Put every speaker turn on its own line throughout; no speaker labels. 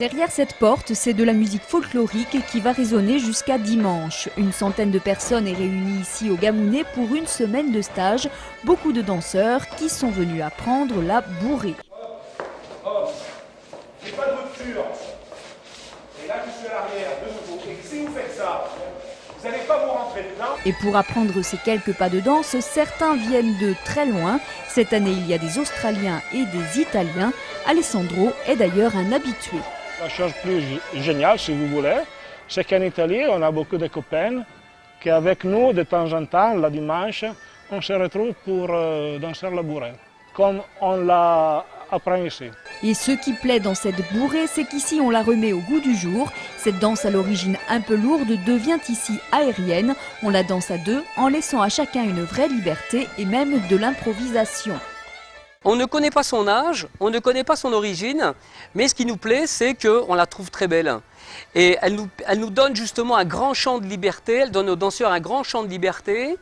Derrière cette porte, c'est de la musique folklorique qui va résonner jusqu'à dimanche. Une centaine de personnes est réunie ici au Gamounet pour une semaine de stage. Beaucoup de danseurs qui sont venus apprendre la bourrée.
J'ai pas de rupture. Et là, je suis à l'arrière, de nouveau. Et si vous faites ça, vous n'allez pas vous rentrer dedans.
Et pour apprendre ces quelques pas de danse, certains viennent de très loin. Cette année, il y a des Australiens et des Italiens. Alessandro est d'ailleurs un habitué.
La chose plus géniale, si vous voulez, c'est qu'en Italie, on a beaucoup de copains qui, avec nous, de temps en temps, le dimanche, on se retrouve pour euh, danser la bourrée, comme on l'a appris ici.
Et ce qui plaît dans cette bourrée, c'est qu'ici on la remet au goût du jour. Cette danse à l'origine un peu lourde devient ici aérienne. On la danse à deux en laissant à chacun une vraie liberté et même de l'improvisation.
On ne connaît pas son âge, on ne connaît pas son origine, mais ce qui nous plaît, c'est qu'on la trouve très belle. Et elle nous, elle nous, donne justement un grand champ de liberté, elle donne aux danseurs un grand champ de liberté.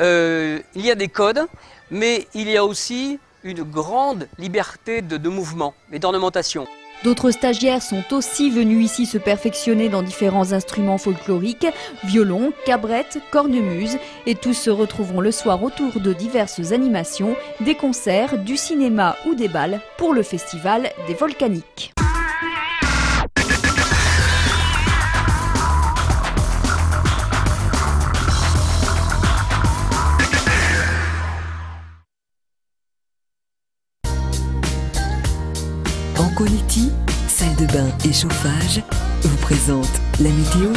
Euh, il y a des codes, mais il y a aussi une grande liberté de, de mouvement et d'ornementation.
D'autres stagiaires sont aussi venus ici se perfectionner dans différents instruments folkloriques, violon, cabrette, cornemuse, et tous se retrouveront le soir autour de diverses animations, des concerts, du cinéma ou des balles pour le festival des volcaniques.
Anconiti, salle de bain et chauffage, vous présente la météo.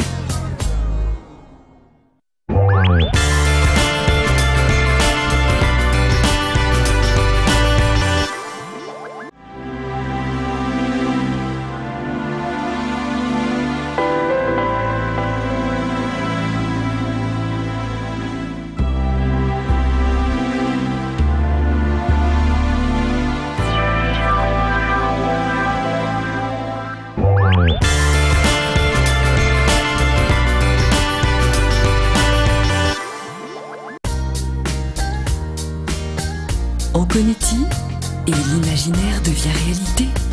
Et l'imaginaire devient réalité.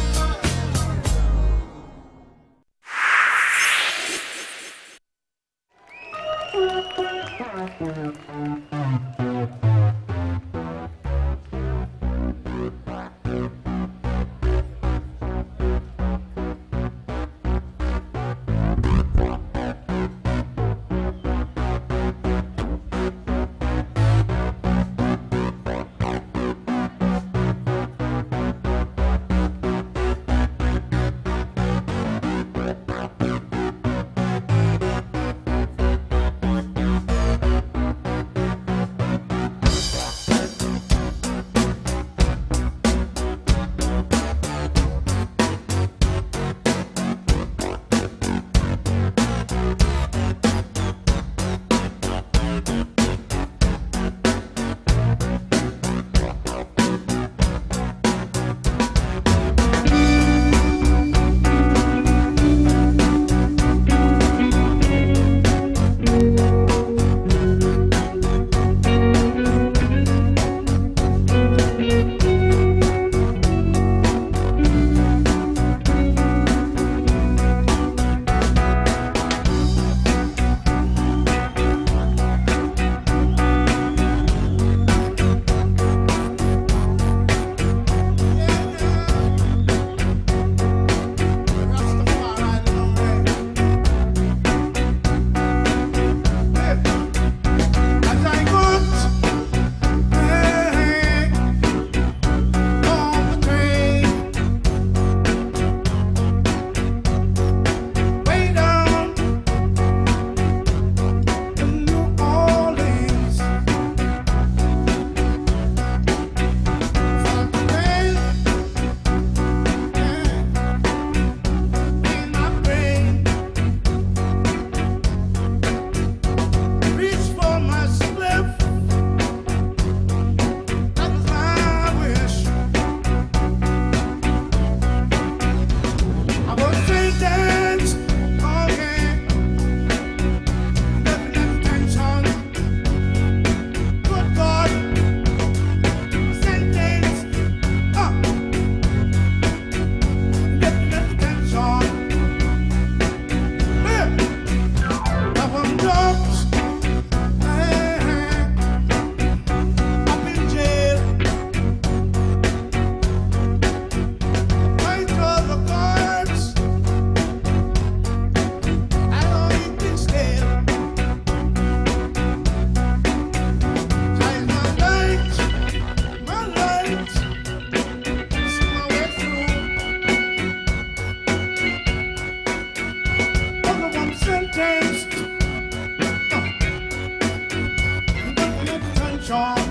Sean.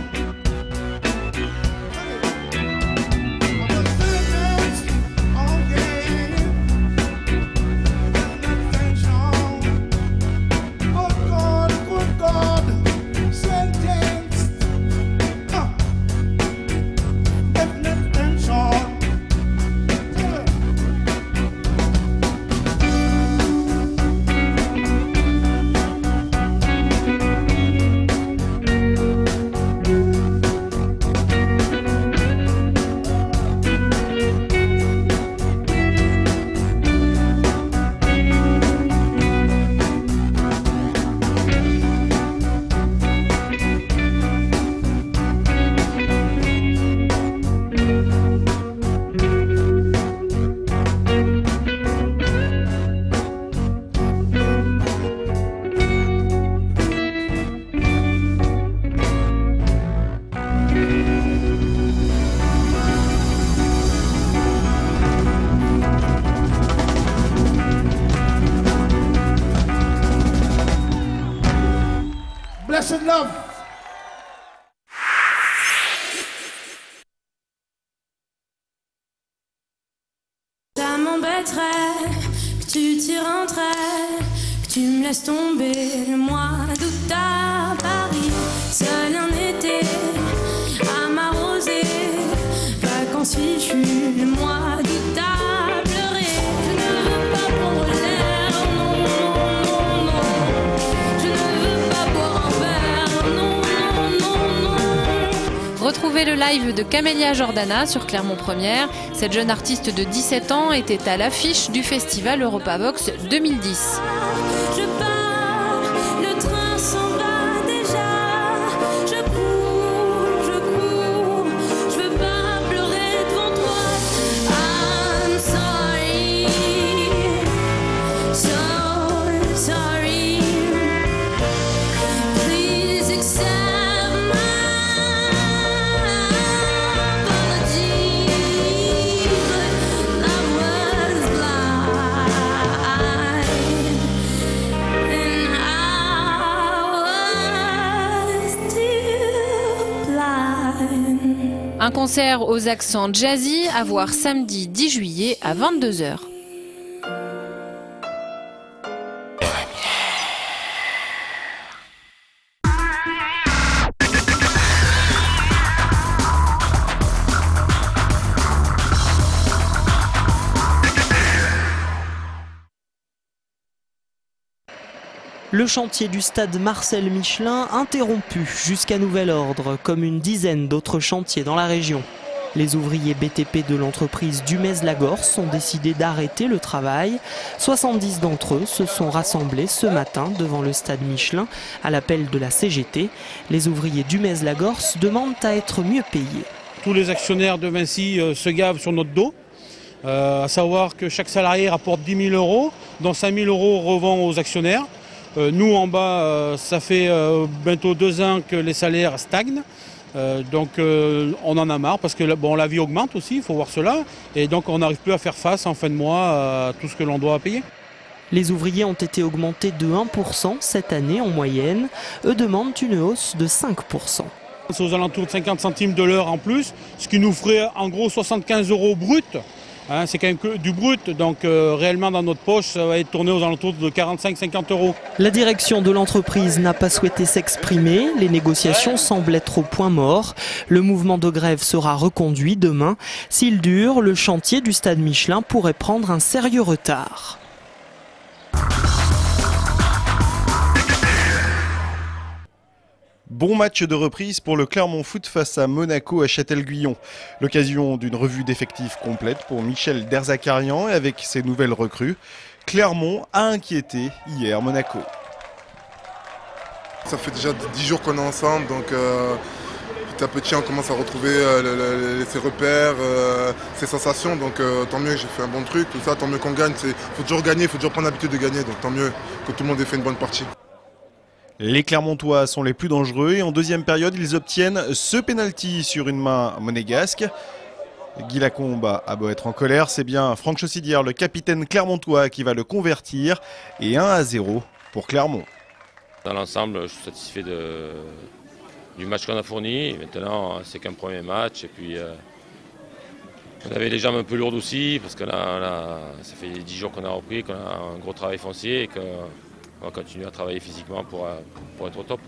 Que tu t'y rentrais, que tu me laisses tomber le mois d'août à Paris, seul un été à m'arroser, vacances fichues le mois
Retrouvez le live de Camélia Jordana sur Clermont Première. Cette jeune artiste de 17 ans était à l'affiche du festival Europavox 2010. Un concert aux accents jazzy à voir samedi 10 juillet à 22h.
Le chantier du stade Marcel Michelin interrompu jusqu'à nouvel ordre, comme une dizaine d'autres chantiers dans la région. Les ouvriers BTP de l'entreprise Dumez-Lagorce ont décidé d'arrêter le travail. 70 d'entre eux se sont rassemblés ce matin devant le stade Michelin à l'appel de la CGT. Les ouvriers Dumez-Lagorce demandent à être mieux payés.
Tous les actionnaires de Vinci euh, se gavent sur notre dos. Euh, à savoir que chaque salarié rapporte 10 000 euros, dont 5 000 euros revend aux actionnaires. Euh, nous, en bas, euh, ça fait euh, bientôt deux ans que les salaires stagnent. Euh, donc euh, on en a marre parce que la- bon, la vie augmente aussi, il faut voir cela. Et donc on n'arrive plus à faire face en fin de mois à tout ce que l'on doit payer.
Les ouvriers ont été augmentés de 1% cette année en moyenne. Eux demandent une hausse de 5%.
C'est aux alentours de 50 centimes de l'heure en plus, ce qui nous ferait en gros 75 euros brut. Hein, c'est quand même que du brut, donc euh, réellement dans notre poche, ça va être tourné aux alentours de 45-50 euros.
La direction de l'entreprise n'a pas souhaité s'exprimer. Les négociations semblent être au point mort. Le mouvement de grève sera reconduit demain. S'il dure, le chantier du stade Michelin pourrait prendre un sérieux retard.
Bon match de reprise pour le Clermont Foot face à Monaco à Châtel-Guyon. L'occasion d'une revue d'effectifs complète pour Michel Derzakarian et avec ses nouvelles recrues. Clermont a inquiété hier Monaco.
Ça fait déjà 10 jours qu'on est ensemble, donc euh, petit à petit on commence à retrouver euh, ses repères, euh, ses sensations. Donc tant mieux j'ai fait un bon truc, tout ça, tant mieux qu'on gagne. Il faut toujours gagner, il faut toujours prendre l'habitude de gagner. Donc tant mieux que tout le monde ait fait une bonne partie.
Les Clermontois sont les plus dangereux et en deuxième période, ils obtiennent ce penalty sur une main monégasque. Guy Lacombe a beau être en colère, c'est bien Franck Chaussidière, le capitaine clermontois, qui va le convertir. Et 1 à 0 pour Clermont.
Dans l'ensemble, je suis satisfait du match qu'on a fourni. Maintenant, c'est qu'un premier match. Et puis, euh, on avait les jambes un peu lourdes aussi, parce que là, ça fait 10 jours qu'on a repris, qu'on a un gros travail foncier et qu'on va continuer à travailler physiquement pour, euh, être au top.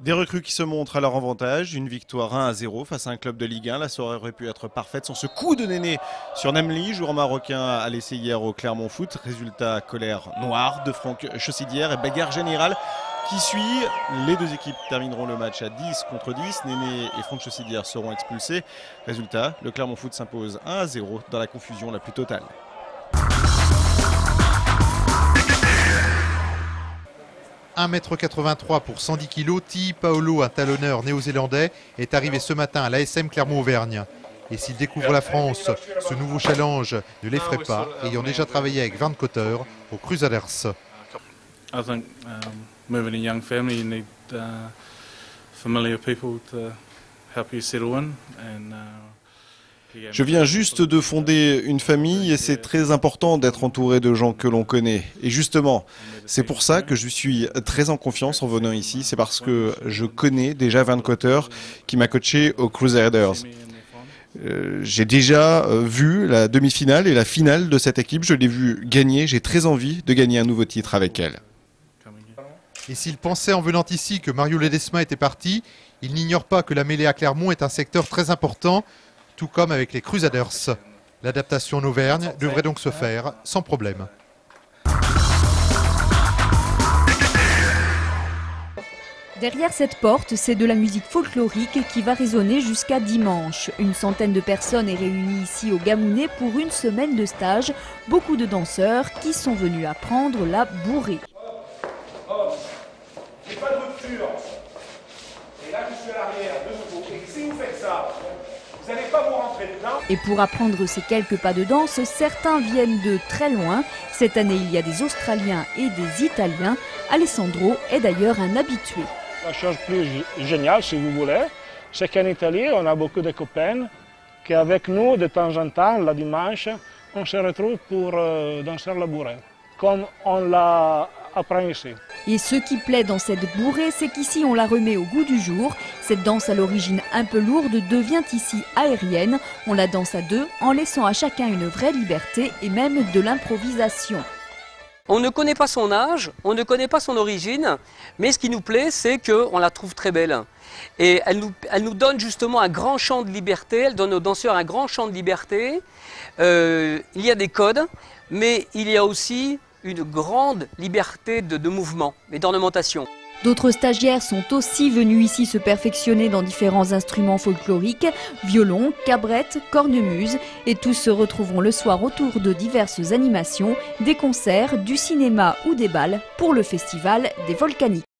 Des recrues qui se montrent à leur avantage. Une victoire 1 à 0 face à un club de Ligue 1. La soirée aurait pu être parfaite sans ce coup de néné sur Namli. Joueur marocain à laissé hier au Clermont Foot. Résultat colère noire de Franck Chaussidière et bagarre générale qui suit. Les deux équipes termineront le match à 10 contre 10. Néné et Franck Chaussidière seront expulsés. Résultat, le Clermont Foot s'impose 1 à 0 dans la confusion la plus totale.
« 1m83 pour 110 kg, Ti Paolo, un talonneur néo-zélandais, est arrivé ce matin à l'ASM Clermont-Auvergne. Et s'il découvre la France, ce nouveau challenge ne l'effraie pas, ayant déjà travaillé avec Van Cotter au Crusaders.
Je viens juste de fonder une famille et c'est très important d'être entouré de gens que l'on connaît. Et justement, c'est pour ça que je suis très en confiance en venant ici. C'est parce que je connais déjà Van Cotter qui m'a coaché aux Crusaders. Euh, j'ai déjà euh, vu la demi-finale et la finale de cette équipe. Je l'ai vu gagner. J'ai très envie de gagner un nouveau titre avec elle.
Et s'il pensait en venant ici que Mario Ledesma était parti, il n'ignore pas que la mêlée à Clermont est un secteur très important, tout comme avec les Crusaders. L'adaptation en Auvergne devrait donc se faire sans problème.
Derrière cette porte, c'est de la musique folklorique qui va résonner jusqu'à dimanche. Une centaine de personnes est réunie ici au Gamounet pour une semaine de stage. Beaucoup de danseurs qui sont venus apprendre la bourrée.
Hop, j'ai pas de rupture. Et là, je suis à l'arrière, de nouveau. Et si vous faites ça, vous n'allez pas vous rentrer dedans.
Et pour apprendre ces quelques pas de danse, certains viennent de très loin. Cette année, il y a des Australiens et des Italiens. Alessandro est d'ailleurs un habitué.
La chose plus géniale, si vous voulez, c'est qu'en Italie, on a beaucoup de copains qui, avec nous, de temps en temps, le dimanche, on se retrouve pour euh, danser la bourrée, comme on l'a ici.
Et ce qui plaît dans cette bourrée, c'est qu'ici on la remet au goût du jour. Cette danse à l'origine un peu lourde devient ici aérienne. On la danse à deux en laissant à chacun une vraie liberté et même de l'improvisation.
On ne connaît pas son âge, on ne connaît pas son origine, mais ce qui nous plaît, c'est qu'on la trouve très belle. Et elle nous, elle nous, donne justement un grand champ de liberté, elle donne aux danseurs un grand champ de liberté. Euh, il y a des codes, mais il y a aussi une grande liberté de, mouvement et d'ornementation.
D'autres stagiaires sont aussi venus ici se perfectionner dans différents instruments folkloriques, violon, cabrette, cornemuse, et tous se retrouveront le soir autour de diverses animations, des concerts, du cinéma ou des balles pour le festival des volcaniques.